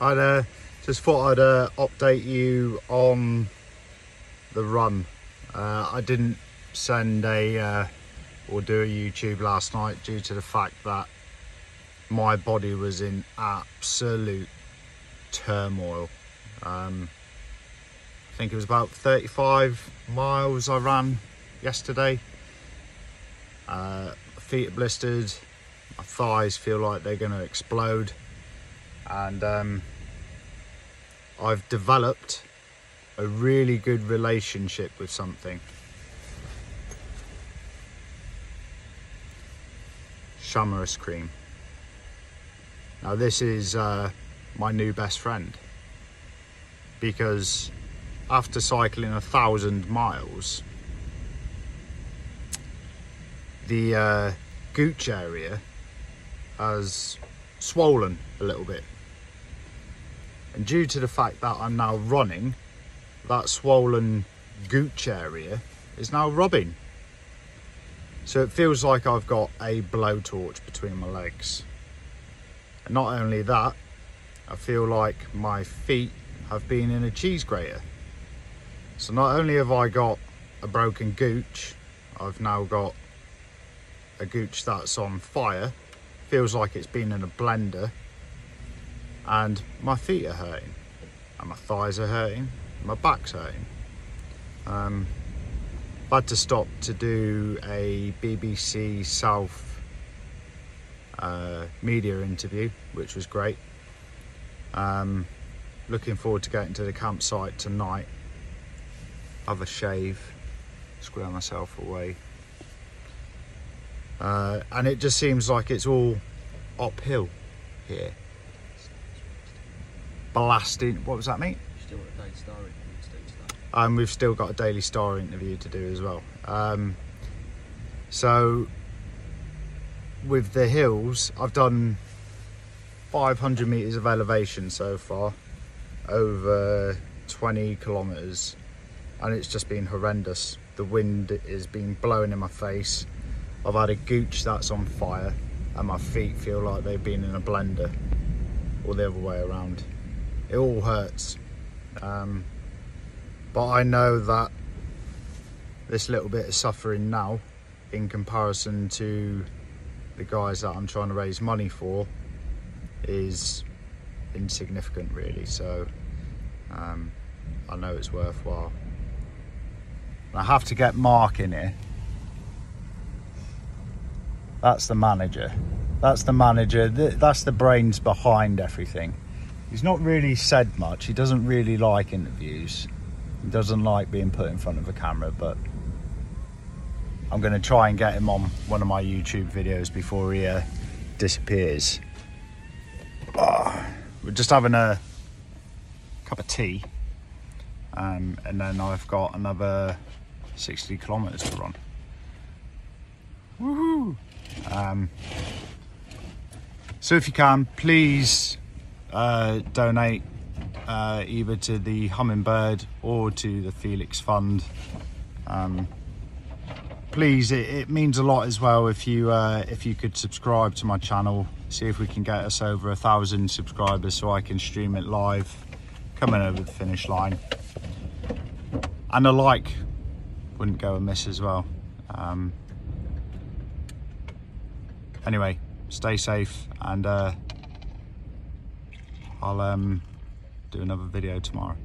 I uh, just thought I'd uh, update you on the run. Uh, I didn't send a uh, or do a YouTube last night due to the fact that my body was in absolute turmoil. Um, I think it was about 35 miles I ran yesterday. Uh, feet are blistered, my thighs feel like they're going to explode, and um, I've developed a really good relationship with something. Chamois cream. Now this is uh, my new best friend because after cycling a thousand miles, the uh, gooch area has swollen a little bit. And due to the fact that I'm now running, that swollen gooch area is now rubbing. So it feels like I've got a blowtorch between my legs. And not only that, I feel like my feet have been in a cheese grater. So not only have I got a broken gooch, I've now got a gooch that's on fire. Feels like it's been in a blender. And my feet are hurting. And my thighs are hurting. My back's hurting. Um, I had to stop to do a BBC South uh, media interview, which was great. Um, looking forward to getting to the campsite tonight. Have a shave, square myself away. Uh, and it just seems like it's all uphill here. Blasting. What was that, mate? Still got a Daily Star interview to do today. and we've still got a Daily Star interview to do as well. Um, so, with the hills, I've done 500 meters of elevation so far, over 20 kilometers, and it's just been horrendous. The wind is been blowing in my face. I've had a gooch that's on fire, and my feet feel like they've been in a blender, or the other way around. It all hurts. Um, but I know that this little bit of suffering now, in comparison to the guys that I'm trying to raise money for, is insignificant, really. So um, I know it's worthwhile. I have to get Mark in here. That's the manager. That's the manager. That's the brains behind everything. He's not really said much. He doesn't really like interviews. He doesn't like being put in front of a camera, but I'm going to try and get him on one of my YouTube videos before he uh, disappears. Ah, we're just having a cup of tea, um, and then I've got another 60 kilometers to run. Woohoo! Um, so if you can, please uh, donate uh, either to the Hummingbird or to the Felix Fund. Um, please, it, it means a lot as well if you uh, if you could subscribe to my channel. See if we can get us over a thousand subscribers so I can stream it live, coming over the finish line. And a like wouldn't go amiss as well. Um, anyway, stay safe and uh, I'll um, do another video tomorrow.